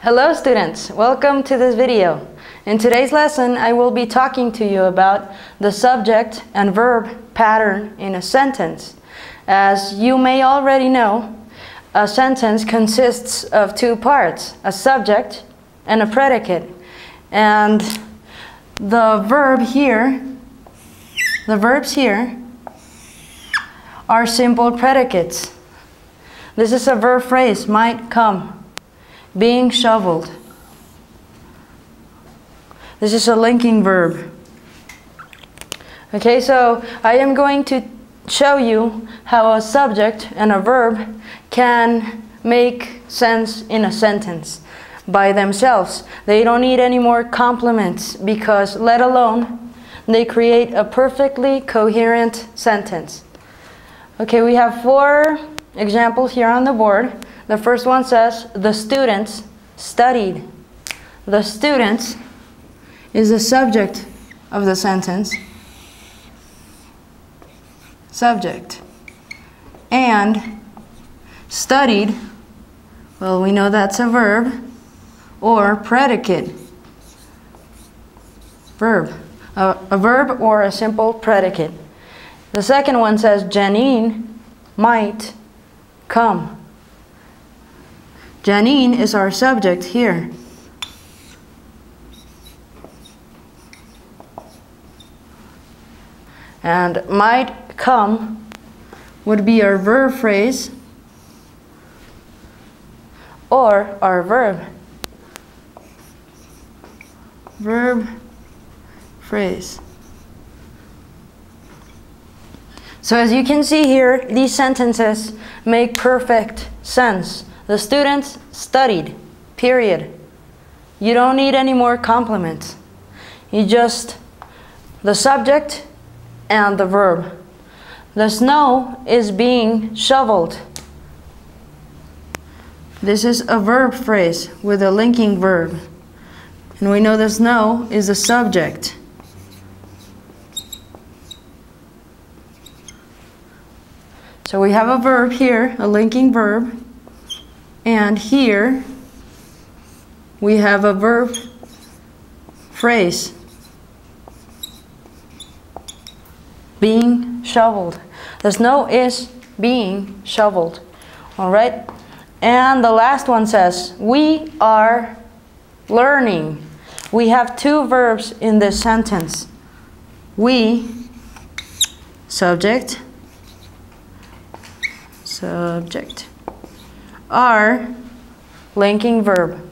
Hello students, welcome to this video. In today's lesson, I will be talking to you about the subject and verb pattern in a sentence. As you may already know, a sentence consists of two parts, a subject and a predicate. And the verb here, the verbs here, are simple predicates. This is a verb phrase, might come being shoveled. This is a linking verb. Okay, so I am going to show you how a subject and a verb can make sense in a sentence by themselves. They don't need any more complements because, let alone, they create a perfectly coherent sentence. Okay, we have four examples here on the board. The first one says, the students studied. The students is the subject of the sentence. Subject. And studied, well, we know that's a verb, or predicate. Verb. A, a verb or a simple predicate. The second one says, Janine might come. Janine is our subject here. And might come would be our verb phrase or our verb. Verb phrase. So as you can see here, these sentences make perfect sense. The students studied, period. You don't need any more complements. You just, the subject and the verb. The snow is being shoveled. This is a verb phrase with a linking verb. And we know the snow is the subject. So we have a verb here, a linking verb. And here we have a verb phrase being shoveled. The snow is being shoveled. All right? And the last one says, We are learning. We have two verbs in this sentence. We, subject, subject are linking verb.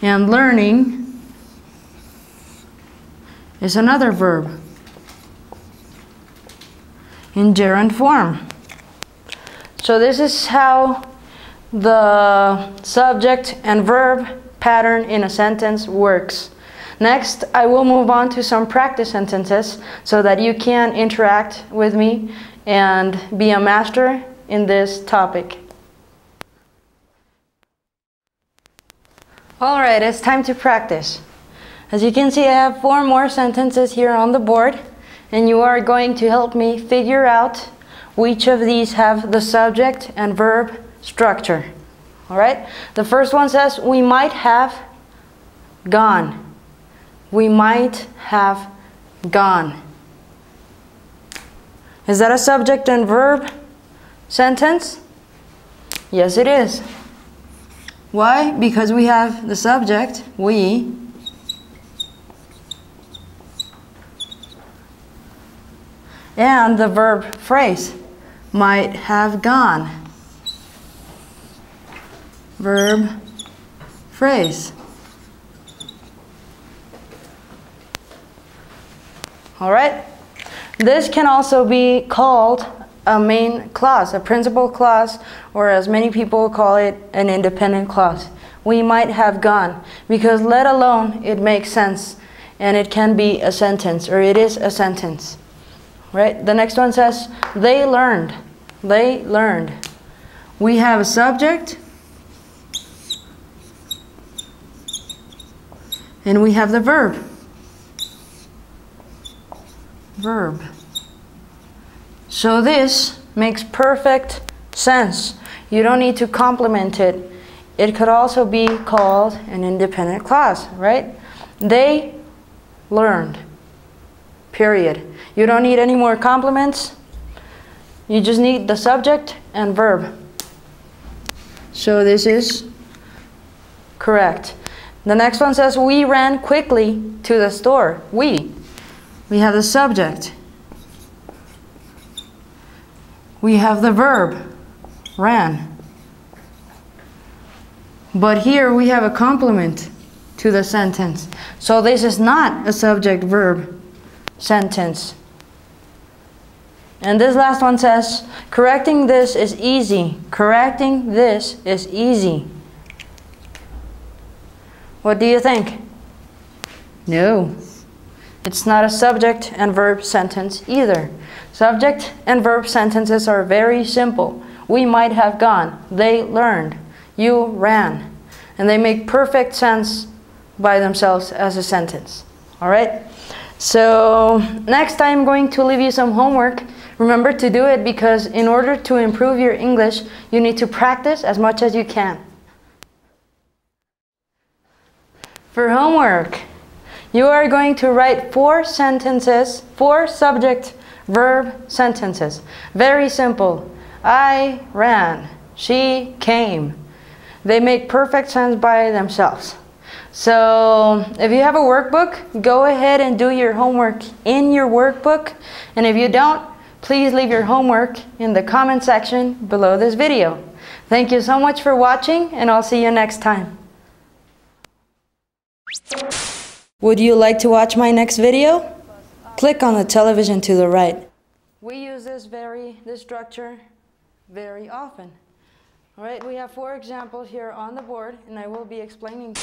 And learning is another verb in gerund form. So this is how the subject and verb pattern in a sentence works. Next, I will move on to some practice sentences so that you can interact with me and be a master in this topic. All right, it's time to practice. As you can see, I have four more sentences here on the board, and you are going to help me figure out which of these have the subject and verb structure. All right, the first one says, we might have gone. We might have gone. Is that a subject and verb sentence? Yes, it is. Why? Because we have the subject, we, and the verb phrase, might have gone. Verb phrase. All right? This can also be called a main clause, a principal clause, or as many people call it, an independent clause. We might have gone, because let alone it makes sense, and it can be a sentence, or it is a sentence. Right? The next one says, they learned. They learned. We have a subject, and we have the verb. Verb. So this makes perfect sense. You don't need to complement it. It could also be called an independent clause, right? They learned. Period. You don't need any more complements. You just need the subject and verb. So this is correct. The next one says, we ran quickly to the store. We. We have the subject. We have the verb, ran. But here we have a complement to the sentence. So this is not a subject-verb sentence. And this last one says, correcting this is easy. Correcting this is easy. What do you think? No. It's not a subject and verb sentence either. Subject and verb sentences are very simple. We might have gone. They learned. You ran. And they make perfect sense by themselves as a sentence. All right? So next I'm going to leave you some homework. Remember to do it because in order to improve your English, you need to practice as much as you can. For homework, you are going to write four sentences, four subject verb sentences. Very simple. I ran. She came. They make perfect sense by themselves. So if you have a workbook, go ahead and do your homework in your workbook. And if you don't, please leave your homework in the comment section below this video. Thank you so much for watching and I'll see you next time. Would you like to watch my next video? Click on the television to the right. We use this very, this structure very often. All right, we have four examples here on the board and I will be explaining